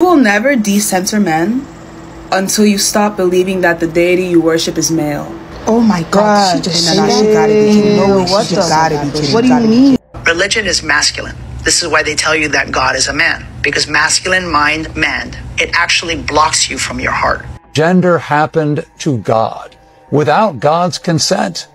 You will never decenter men until you stop believing that the deity you worship is male. Oh my God, she just no, no, she gotta be kidding. No, What she just gotta be kidding. What do you mean? Religion is masculine. This is why they tell you that God is a man, because masculine mind, man, it actually blocks you from your heart. Gender happened to God without God's consent.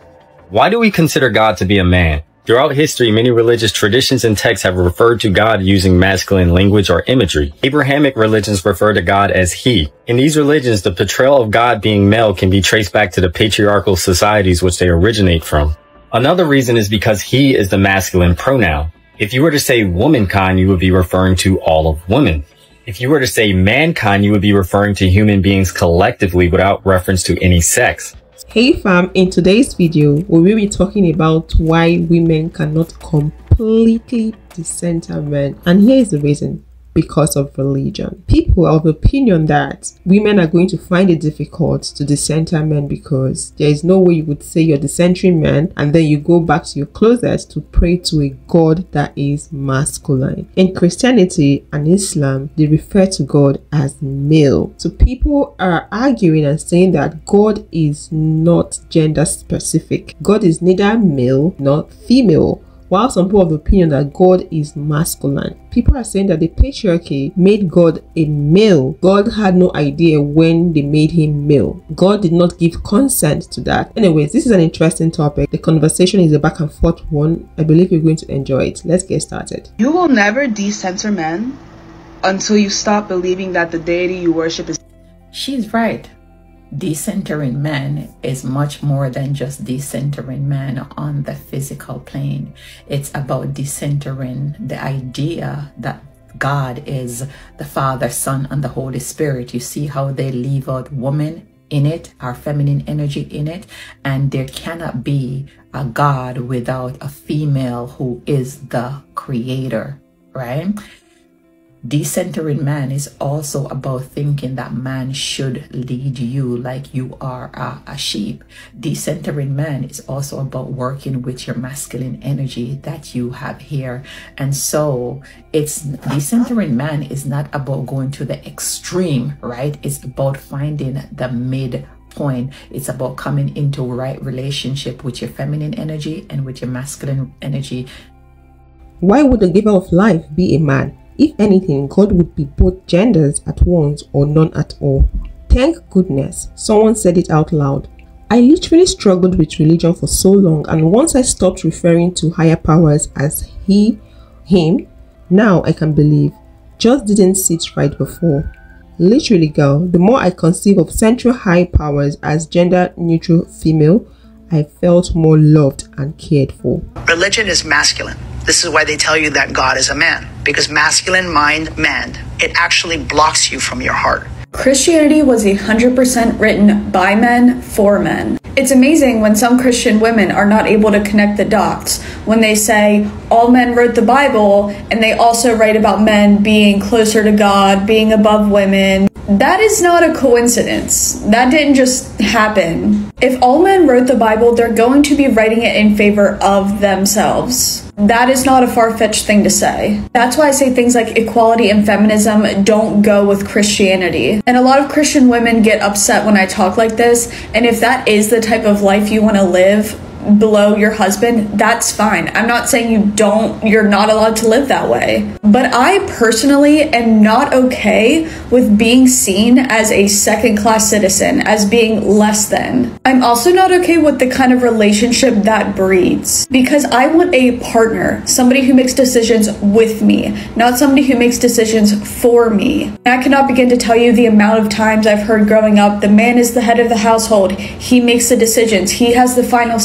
Why do we consider God to be a man? Throughout history, many religious traditions and texts have referred to God using masculine language or imagery. Abrahamic religions refer to God as he. In these religions, the portrayal of God being male can be traced back to the patriarchal societies which they originate from. Another reason is because he is the masculine pronoun. If you were to say womankind, you would be referring to all of women. If you were to say mankind, you would be referring to human beings collectively without reference to any sex. Hey fam, in today's video, we will be talking about why women cannot completely decenter men. And here is the reason because of religion. People are of opinion that women are going to find it difficult to decenter men because there is no way you would say you're decentering men and then you go back to your closet to pray to a god that is masculine. In Christianity and Islam, they refer to God as male. So people are arguing and saying that God is not gender specific. God is neither male nor female while some people have the opinion that God is masculine. People are saying that the patriarchy made God a male. God had no idea when they made him male. God did not give consent to that. Anyways, this is an interesting topic. The conversation is a back and forth one. I believe you're going to enjoy it. Let's get started. You will never decenter men until you stop believing that the deity you worship is She's right. Decentering men is much more than just decentering men on the physical plane. It's about decentering the idea that God is the Father, Son, and the Holy Spirit. You see how they leave out woman in it, our feminine energy in it, and there cannot be a God without a female who is the creator, right? Decentering man is also about thinking that man should lead you like you are a, a sheep. Decentering man is also about working with your masculine energy that you have here. And so it's decentering man is not about going to the extreme, right? It's about finding the mid point. It's about coming into right relationship with your feminine energy and with your masculine energy Why would the giver of life be a man? If anything, God would be both genders at once or none at all. Thank goodness someone said it out loud. I literally struggled with religion for so long, and once I stopped referring to higher powers as he, him, now I can believe. Just didn't sit right before. Literally, girl, the more I conceive of central high powers as gender neutral female, I felt more loved and cared for. Religion is masculine. This is why they tell you that God is a man, because masculine mind, man, it actually blocks you from your heart. Christianity was 100% written by men for men. It's amazing when some Christian women are not able to connect the dots when they say all men wrote the Bible and they also write about men being closer to God, being above women. That is not a coincidence. That didn't just happen. If all men wrote the Bible, they're going to be writing it in favor of themselves. That is not a far fetched thing to say. That's why I say things like equality and feminism don't go with Christianity. And a lot of Christian women get upset when I talk like this. And if that is the type of life you want to live, below your husband, that's fine. I'm not saying you don't, you're not allowed to live that way. But I personally am not okay with being seen as a second class citizen, as being less than. I'm also not okay with the kind of relationship that breeds because I want a partner, somebody who makes decisions with me, not somebody who makes decisions for me. I cannot begin to tell you the amount of times I've heard growing up the man is the head of the household, he makes the decisions, he has the final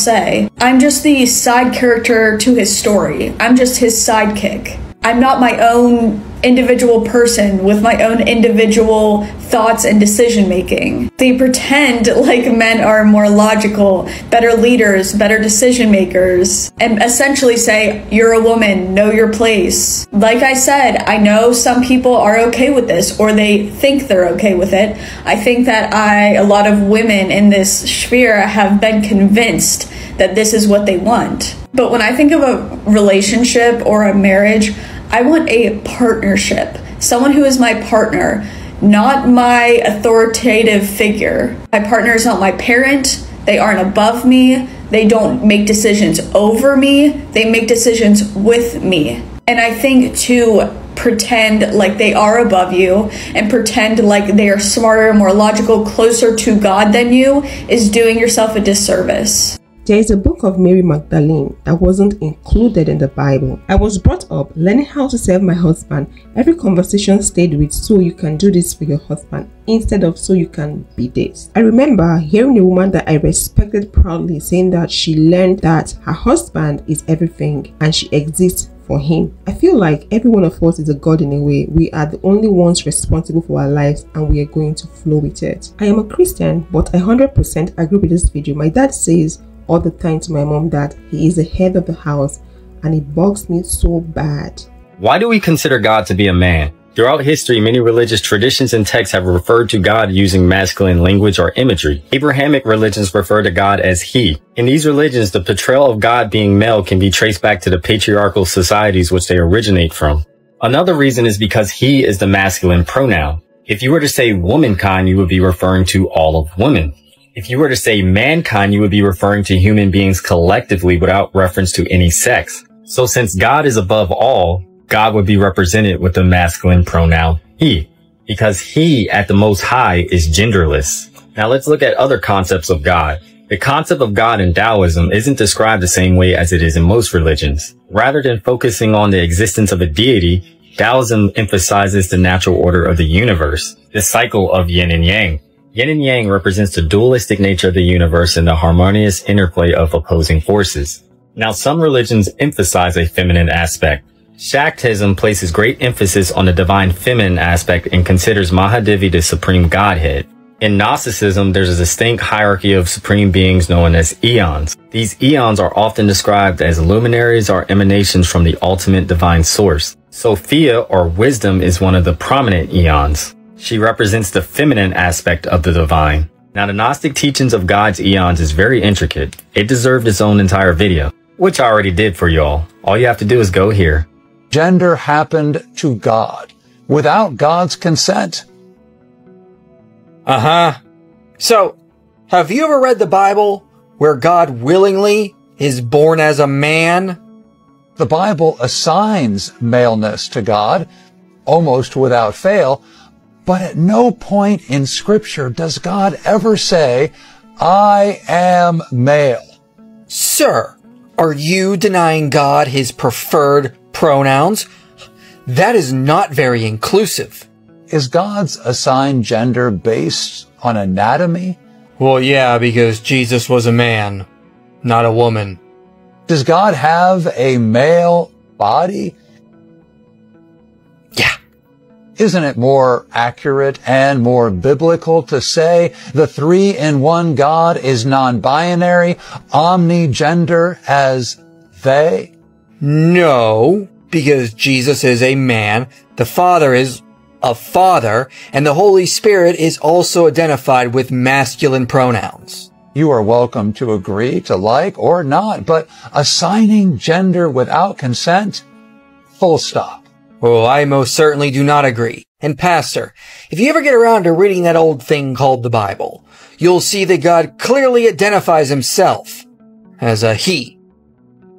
I'm just the side character to his story. I'm just his sidekick. I'm not my own individual person with my own individual thoughts and decision making. They pretend like men are more logical, better leaders, better decision makers, and essentially say, You're a woman, know your place. Like I said, I know some people are okay with this or they think they're okay with it. I think that I, a lot of women in this sphere have been convinced that this is what they want. But when I think of a relationship or a marriage, I want a partnership, someone who is my partner, not my authoritative figure. My partner is not my parent, they aren't above me, they don't make decisions over me, they make decisions with me. And I think to pretend like they are above you and pretend like they are smarter, more logical, closer to God than you is doing yourself a disservice. There is a book of Mary Magdalene that wasn't included in the Bible. I was brought up learning how to serve my husband. Every conversation stayed with so you can do this for your husband instead of so you can be this. I remember hearing a woman that I respected proudly saying that she learned that her husband is everything and she exists for him. I feel like every one of us is a God in a way. We are the only ones responsible for our lives and we are going to flow with it. I am a Christian, but I 100% agree with this video. My dad says all the time to my mom that he is the head of the house and it bugs me so bad. Why do we consider God to be a man? Throughout history, many religious traditions and texts have referred to God using masculine language or imagery. Abrahamic religions refer to God as he. In these religions, the portrayal of God being male can be traced back to the patriarchal societies which they originate from. Another reason is because he is the masculine pronoun. If you were to say womankind, you would be referring to all of women. If you were to say mankind, you would be referring to human beings collectively without reference to any sex. So since God is above all, God would be represented with the masculine pronoun he, because he at the most high is genderless. Now let's look at other concepts of God. The concept of God in Taoism isn't described the same way as it is in most religions. Rather than focusing on the existence of a deity, Taoism emphasizes the natural order of the universe, the cycle of yin and yang, Yin and Yang represents the dualistic nature of the universe and the harmonious interplay of opposing forces. Now, some religions emphasize a feminine aspect. Shaktism places great emphasis on the divine feminine aspect and considers Mahadevi the supreme godhead. In Gnosticism, there's a distinct hierarchy of supreme beings known as eons. These eons are often described as luminaries or emanations from the ultimate divine source. Sophia or wisdom is one of the prominent eons. She represents the feminine aspect of the divine. Now, the Gnostic teachings of God's eons is very intricate. It deserved its own entire video, which I already did for y'all. All you have to do is go here. Gender happened to God without God's consent. Uh huh. So, have you ever read the Bible where God willingly is born as a man? The Bible assigns maleness to God almost without fail, but at no point in scripture does God ever say, I am male. Sir, are you denying God his preferred pronouns? That is not very inclusive. Is God's assigned gender based on anatomy? Well, yeah, because Jesus was a man, not a woman. Does God have a male body? Isn't it more accurate and more biblical to say the three in one God is non-binary, omni-gender as they? No, because Jesus is a man, the Father is a father, and the Holy Spirit is also identified with masculine pronouns. You are welcome to agree, to like, or not, but assigning gender without consent, full stop. Oh, I most certainly do not agree. And Pastor, if you ever get around to reading that old thing called the Bible, you'll see that God clearly identifies himself as a he.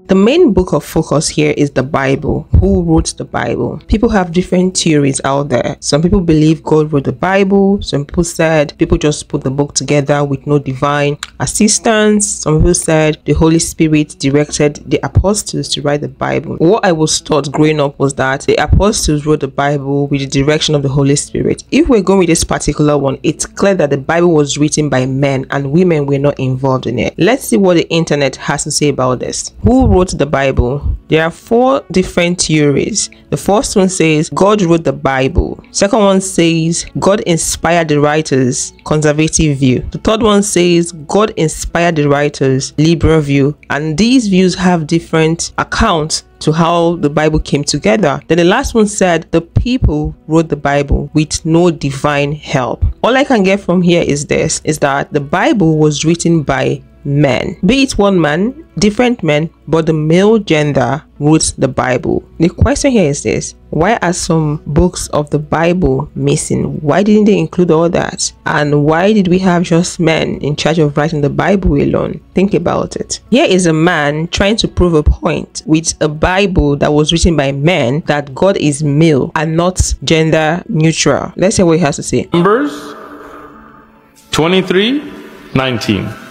The main book of focus here is the Bible. Who wrote the Bible? People have different theories out there. Some people believe God wrote the Bible. Some people said people just put the book together with no divine assistance. Some people said the Holy Spirit directed the apostles to write the Bible. What I was taught growing up was that the apostles wrote the Bible with the direction of the Holy Spirit. If we're going with this particular one, it's clear that the Bible was written by men and women were not involved in it. Let's see what the internet has to say about this. Who wrote the Bible, there are four different theories. The first one says God wrote the Bible. Second one says God inspired the writers, conservative view. The third one says God inspired the writers, liberal view. And these views have different accounts to how the Bible came together. Then the last one said the people wrote the Bible with no divine help. All I can get from here is this is that the Bible was written by men. Be it one man, different men, but the male gender wrote the Bible. The question here is this why are some books of the Bible missing? Why didn't they include all that? And why did we have just men in charge of writing the Bible alone? Think about it. Here is a man trying to prove a point with a Bible that was written by men that God is male and not gender neutral. Let's hear what he has to say. Numbers 23 19.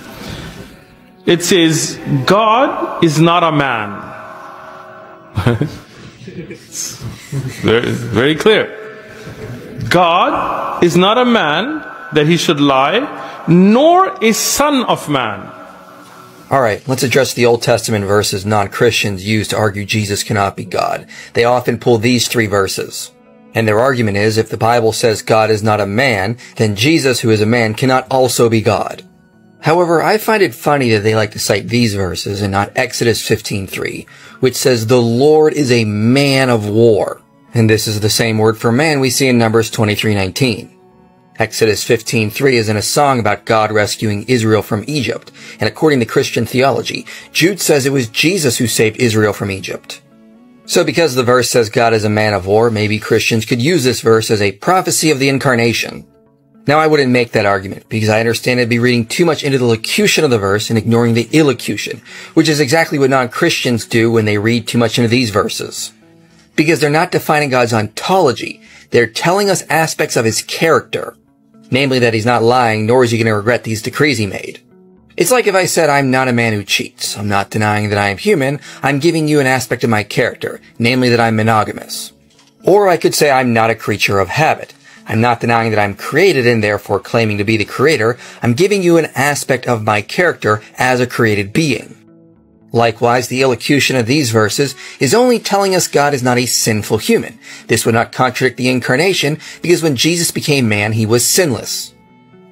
It says, God is not a man. very, very clear. God is not a man that he should lie, nor a son of man. All right, let's address the Old Testament verses non-Christians use to argue Jesus cannot be God. They often pull these three verses. And their argument is if the Bible says God is not a man, then Jesus, who is a man, cannot also be God. However, I find it funny that they like to cite these verses and not Exodus 15:3, which says the Lord is a man of war. And this is the same word for man we see in Numbers 23:19. Exodus 15:3 is in a song about God rescuing Israel from Egypt, and according to Christian theology, Jude says it was Jesus who saved Israel from Egypt. So because the verse says God is a man of war, maybe Christians could use this verse as a prophecy of the incarnation. Now I wouldn't make that argument because I understand it'd be reading too much into the locution of the verse and ignoring the illocution, which is exactly what non-Christians do when they read too much into these verses. Because they're not defining God's ontology, they're telling us aspects of his character. Namely that he's not lying, nor is he going to regret these decrees he made. It's like if I said I'm not a man who cheats. I'm not denying that I am human. I'm giving you an aspect of my character, namely that I'm monogamous. Or I could say I'm not a creature of habit. I'm not denying that I'm created and therefore claiming to be the creator. I'm giving you an aspect of my character as a created being. Likewise, the illocution of these verses is only telling us God is not a sinful human. This would not contradict the incarnation because when Jesus became man, he was sinless.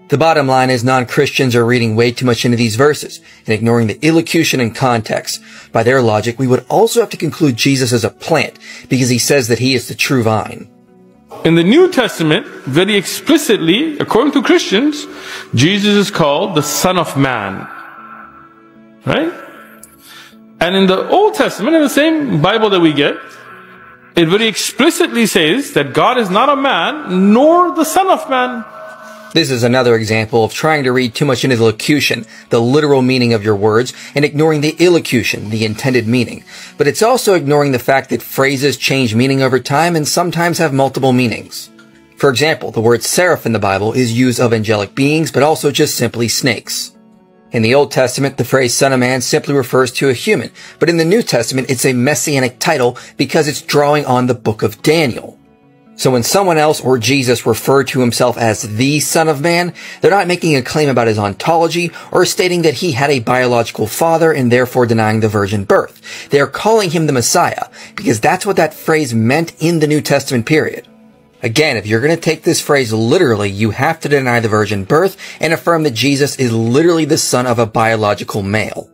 The bottom line is non-Christians are reading way too much into these verses and ignoring the illocution and context. By their logic, we would also have to conclude Jesus as a plant because he says that he is the true vine. In the New Testament, very explicitly, according to Christians, Jesus is called the Son of Man. Right? And in the Old Testament, in the same Bible that we get, it very explicitly says that God is not a man, nor the Son of Man. This is another example of trying to read too much into the locution, the literal meaning of your words, and ignoring the illocution, the intended meaning. But it's also ignoring the fact that phrases change meaning over time and sometimes have multiple meanings. For example, the word seraph in the Bible is used of angelic beings, but also just simply snakes. In the Old Testament, the phrase Son of Man simply refers to a human, but in the New Testament, it's a messianic title because it's drawing on the book of Daniel. So when someone else or Jesus referred to himself as the Son of Man, they're not making a claim about his ontology or stating that he had a biological father and therefore denying the virgin birth. They are calling him the Messiah because that's what that phrase meant in the New Testament period. Again, if you're going to take this phrase literally, you have to deny the virgin birth and affirm that Jesus is literally the son of a biological male.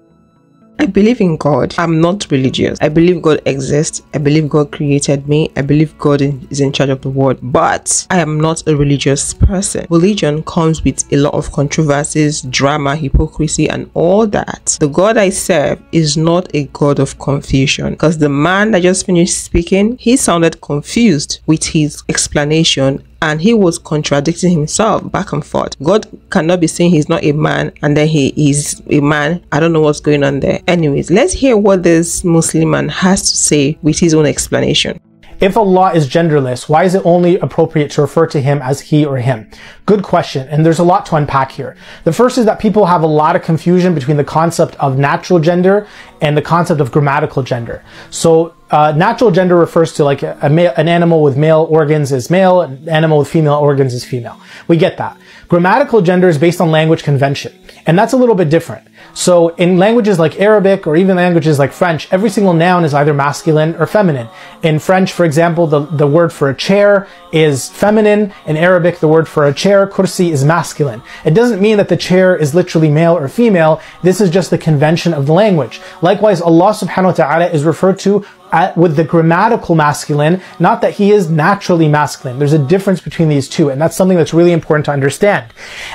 I believe in God. I'm not religious. I believe God exists. I believe God created me. I believe God is in charge of the world. But I am not a religious person. Religion comes with a lot of controversies, drama, hypocrisy, and all that. The God I serve is not a God of confusion. Because the man that just finished speaking, he sounded confused with his explanation and he was contradicting himself back and forth. God cannot be saying he's not a man and then he is a man. I don't know what's going on there. Anyways, let's hear what this Muslim man has to say with his own explanation. If Allah is genderless, why is it only appropriate to refer to him as he or him? Good question, and there's a lot to unpack here. The first is that people have a lot of confusion between the concept of natural gender and the concept of grammatical gender. So uh, natural gender refers to like a, a male, an animal with male organs is male, an animal with female organs is female. We get that. Grammatical gender is based on language convention, and that's a little bit different. So in languages like Arabic or even languages like French, every single noun is either masculine or feminine. In French, for example, the, the word for a chair is feminine. In Arabic, the word for a chair, kursi, is masculine. It doesn't mean that the chair is literally male or female. This is just the convention of the language. Likewise, Allah subhanahu wa ta'ala is referred to at, with the grammatical masculine, not that he is naturally masculine. There's a difference between these two, and that's something that's really important to understand.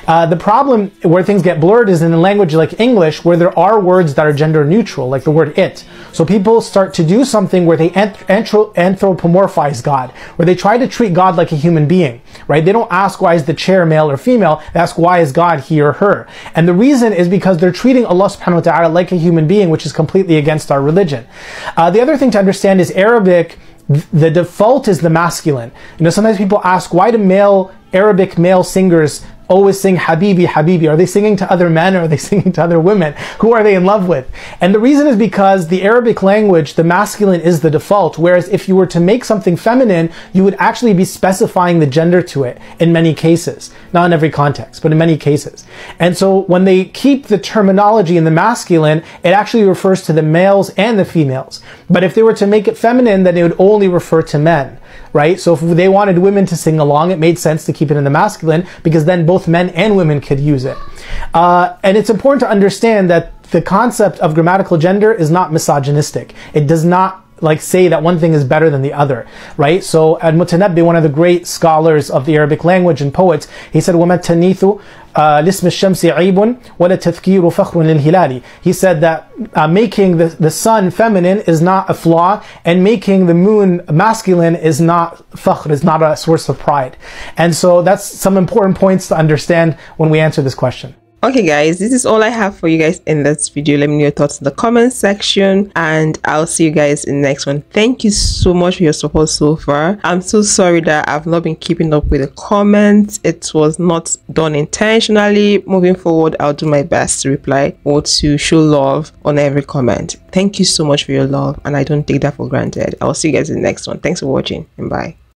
Uh, the problem where things get blurred is in a language like English, where there are words that are gender neutral, like the word it. So people start to do something where they anthropomorphize God, where they try to treat God like a human being, right? They don't ask why is the chair male or female, they ask why is God he or her. And the reason is because they're treating Allah subhanahu wa ta'ala like a human being, which is completely against our religion. Uh, the other thing to understand is Arabic the default is the masculine. You know, sometimes people ask, why do male Arabic male singers always sing Habibi, Habibi? Are they singing to other men or are they singing to other women? Who are they in love with? And the reason is because the Arabic language, the masculine is the default. Whereas if you were to make something feminine, you would actually be specifying the gender to it in many cases. Not in every context, but in many cases. And so when they keep the terminology in the masculine, it actually refers to the males and the females. But if they were to make it feminine, then it would only refer to men right? So if they wanted women to sing along, it made sense to keep it in the masculine because then both men and women could use it. Uh, and it's important to understand that the concept of grammatical gender is not misogynistic. It does not like say that one thing is better than the other, right? So Al-Mutanabbi, one of the great scholars of the Arabic language and poets, he said, وَمَا التَّنِيثُ لِسْمِ الشَّمْسِ عِيبٌ وَلَا تَذْكِيرُ فَخْرٌ لِلْهِلَالِ He said that uh, making the, the sun feminine is not a flaw, and making the moon masculine is not fakhr, is not a source of pride. And so that's some important points to understand when we answer this question. Okay guys, this is all I have for you guys in this video. Let me know your thoughts in the comment section and I'll see you guys in the next one. Thank you so much for your support so far. I'm so sorry that I've not been keeping up with the comments. It was not done intentionally. Moving forward, I'll do my best to reply or to show love on every comment. Thank you so much for your love and I don't take that for granted. I'll see you guys in the next one. Thanks for watching and bye.